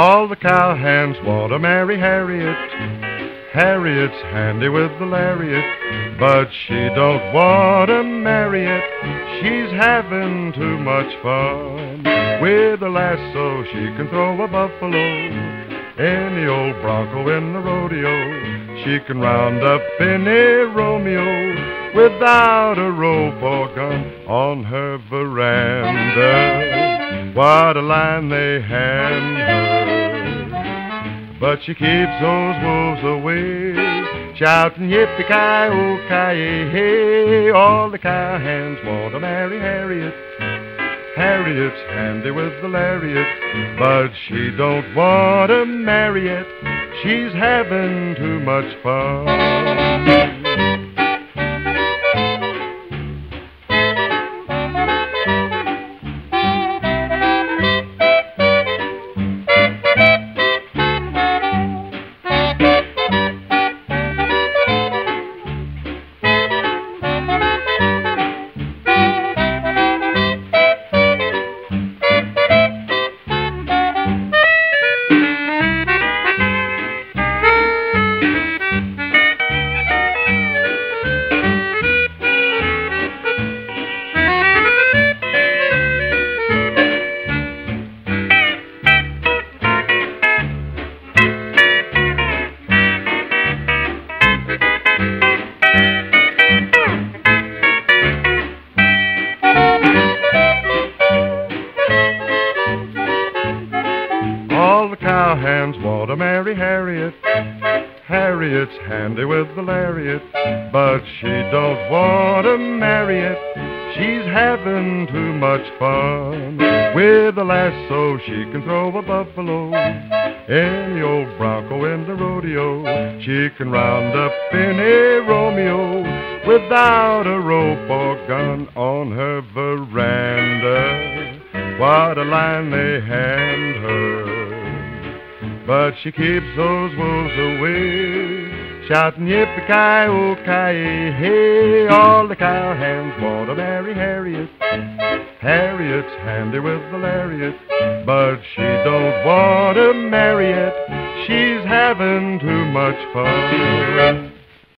the cowhands want to marry Harriet. Harriet's handy with the lariat, but she don't want to marry it. She's having too much fun. With a lasso, she can throw a buffalo. Any old bronco in the rodeo, she can round up any Romeo without a rope or gun on her veranda. What a line they hand her. But she keeps those wolves away, shouting yippee-ki-yo-ki-yay. Oh, All the cowhands want to marry Harriet. Harriet's handy with the lariat, but she don't want to marry it. She's having too much fun. The cowhands want to marry Harriet. Harriet's handy with the lariat, but she don't want to marry it. She's having too much fun. With a lasso, she can throw a buffalo. Any old bronco in the rodeo, she can round up any Romeo without a rope or gun on her veranda. What a line they hand her. But she keeps those wolves away, shouting yippee-ki-yo-ki-yay. Oh hey, all the cowhands want to marry Harriet. Harriet's handy with the lariat, but she don't want to marry it. She's having too much fun.